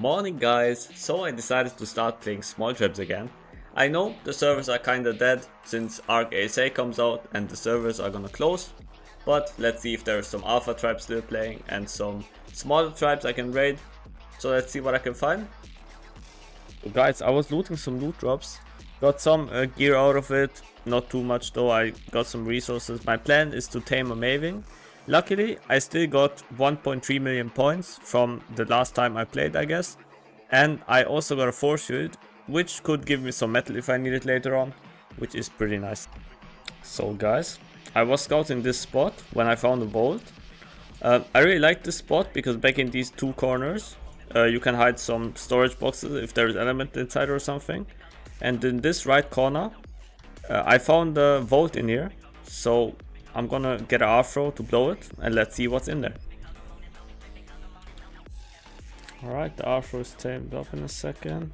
Morning guys, so I decided to start playing small tribes again. I know the servers are kinda dead since Ark ASA comes out and the servers are gonna close. But let's see if there are some alpha tribes still playing and some smaller tribes I can raid. So let's see what I can find. Guys, I was looting some loot drops. Got some uh, gear out of it, not too much though, I got some resources. My plan is to tame a Maewing Luckily, I still got 1.3 million points from the last time I played, I guess. And I also got a force shield, which could give me some metal if I need it later on, which is pretty nice. So guys, I was scouting this spot when I found the vault. Uh, I really like this spot because back in these two corners, uh, you can hide some storage boxes if there is element inside or something. And in this right corner, uh, I found the vault in here. So I'm gonna get an Arthro to blow it and let's see what's in there. Alright, the Arthro is tamed up in a second.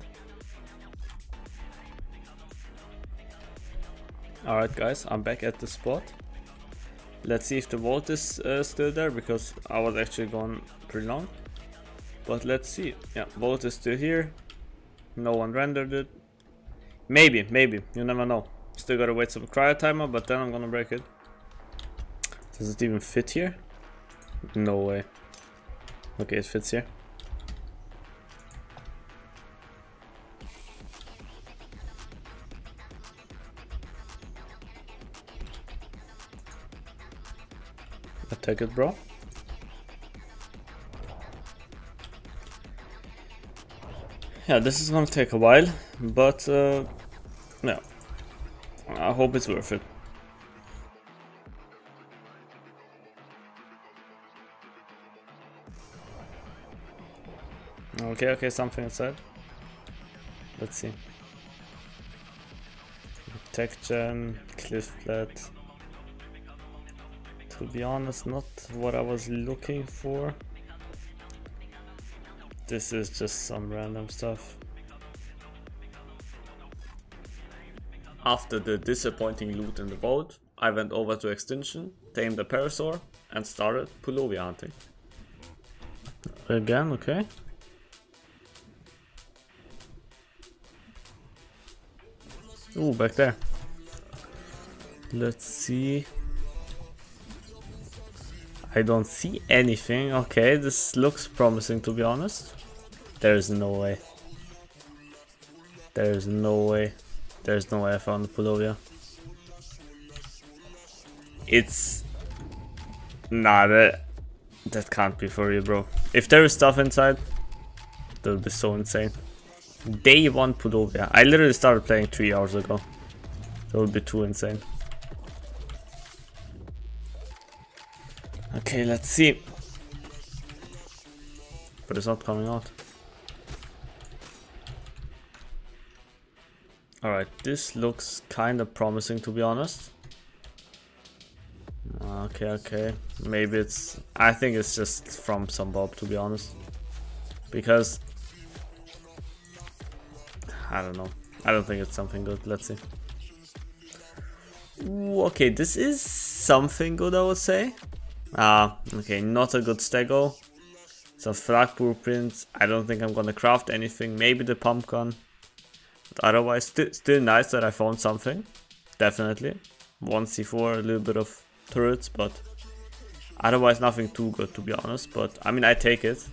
Alright guys, I'm back at the spot. Let's see if the vault is uh, still there because I was actually gone pretty long. But let's see. Yeah, vault is still here. No one rendered it. Maybe, maybe. You never know. Still gotta wait some cryo timer, but then I'm gonna break it. Does it even fit here? No way. Okay, it fits here. Take it, bro. Yeah, this is gonna take a while, but uh, yeah, I hope it's worth it. Okay, okay, something inside. Let's see. Gem, cliff plat. To be honest, not what I was looking for. This is just some random stuff. After the disappointing loot in the vault, I went over to Extinction, tamed the Parasaur, and started Purlovia hunting. Again, okay. Oh, back there. Let's see. I don't see anything. Okay, this looks promising to be honest. There's no way. There's no way. There's no way I found the Purlovia. It's... Nah, that, that can't be for you, bro. If there is stuff inside, that would be so insane. Day 1 Purlovia. I literally started playing 3 hours ago. That would be too insane. Okay, let's see. But it's not coming out. Alright, this looks kind of promising to be honest. Okay, okay. Maybe it's... I think it's just from some bob to be honest. Because I don't know. I don't think it's something good. Let's see. Ooh, okay, this is something good, I would say. Ah, uh, okay, not a good stego. Some flak blueprints. I don't think I'm gonna craft anything. Maybe the pump gun. But otherwise, st still nice that I found something. Definitely. One C4, a little bit of turrets, but otherwise nothing too good to be honest. But I mean, I take it.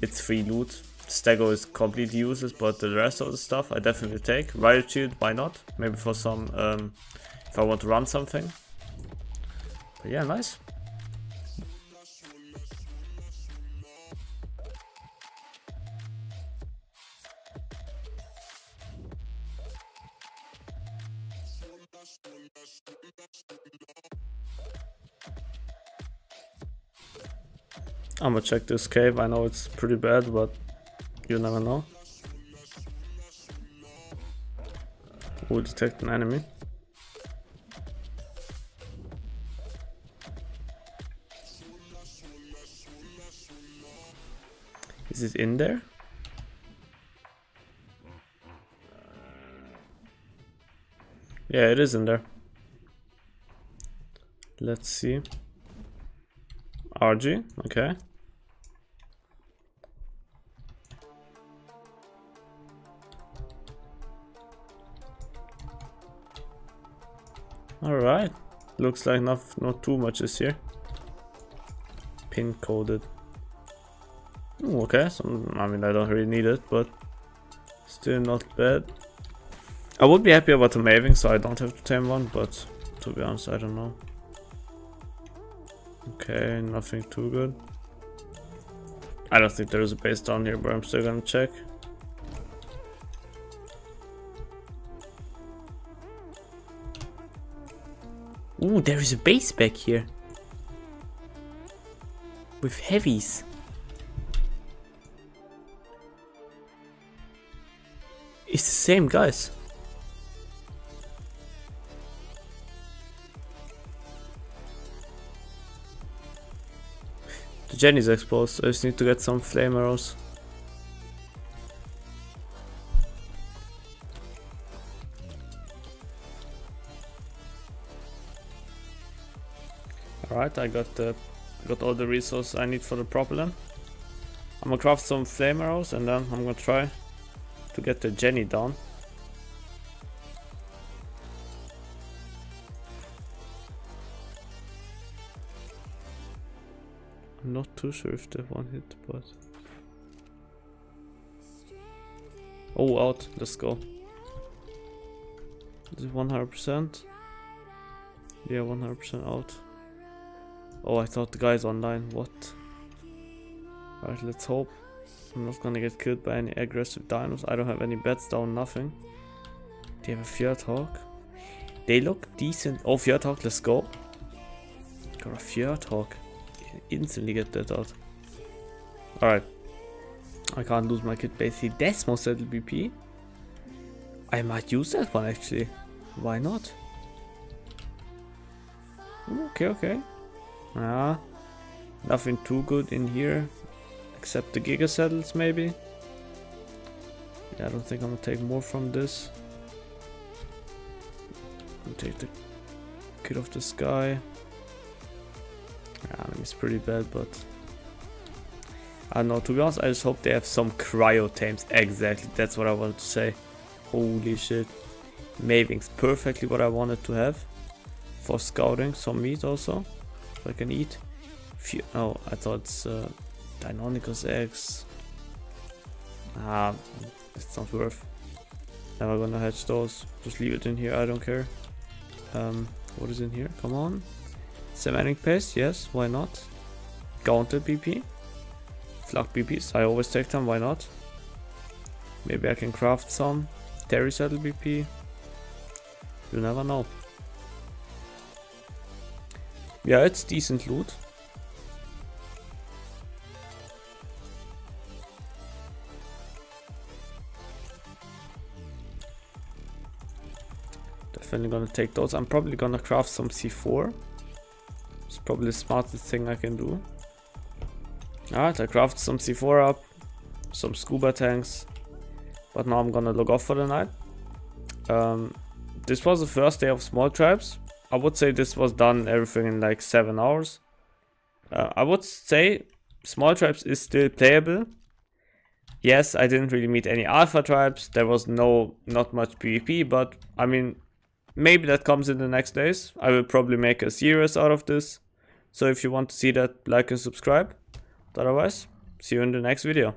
It's free loot. Stego is completely useless, but the rest of the stuff I definitely take. Riot Shield, why not? Maybe for some, um, if I want to run something. But yeah, nice. I'm gonna check this cave, I know it's pretty bad, but you never know. We'll detect an enemy. Is it in there? Yeah, it is in there. Let's see. RG, okay. Alright. Looks like not, not too much is here. Pin coded. Ooh, okay, so, I mean I don't really need it, but still not bad. I would be happy about the Maewing, so I don't have to tame one, but to be honest, I don't know. Okay, nothing too good. I don't think there is a base down here, but I'm still gonna check. Ooh, there is a base back here. With heavies. It's the same guys. The Jenny's exposed, I just need to get some flame arrows. Alright, I got the got all the resources I need for the problem. I'm gonna craft some flame arrows and then I'm gonna try to get the Jenny down. I'm not too sure if the one hit, but... Oh, out. Let's go. Is it 100%? Yeah, 100% out. Oh, I thought the guy's online. What? Alright, let's hope. I'm not gonna get killed by any aggressive dinos. I don't have any bets down, nothing. They have a Fjordhawk. They look decent. Oh, Fjordhawk, let's go. Got a Fjordhawk. Instantly get that out. Alright. I can't lose my kit basically. Desmo settle BP. I might use that one actually. Why not? Okay, okay. Ah, nothing too good in here, except the Giga Saddles maybe. Yeah, I don't think I'm gonna take more from this. I'll take the kid of the sky. Yeah, it's pretty bad, but I don't know. To be honest, I just hope they have some cryo tames. Exactly, that's what I wanted to say. Holy shit. Maewing's perfectly what I wanted to have for scouting. Some meat also. I can eat. Few oh, I thought it's uh, Deinonychus eggs. Ah, it's not worth. Never gonna hatch those. Just leave it in here, I don't care. Um, what is in here? Come on. Cementing paste, yes, why not? Gauntlet BP. Flak BPs, I always take them, why not? Maybe I can craft some. Terry Saddle BP. You never know. Yeah, it's decent loot. Definitely gonna take those. I'm probably gonna craft some C4. It's probably the smartest thing I can do. Alright, I craft some C4 up, some scuba tanks, but now I'm gonna log off for the night. Um, this was the first day of small tribes. I would say this was done everything in like 7 hours. Uh, I would say small tribes is still playable. Yes, I didn't really meet any alpha tribes. There was no not much PvP, but I mean, maybe that comes in the next days. I will probably make a series out of this. So if you want to see that, like and subscribe. Otherwise, see you in the next video.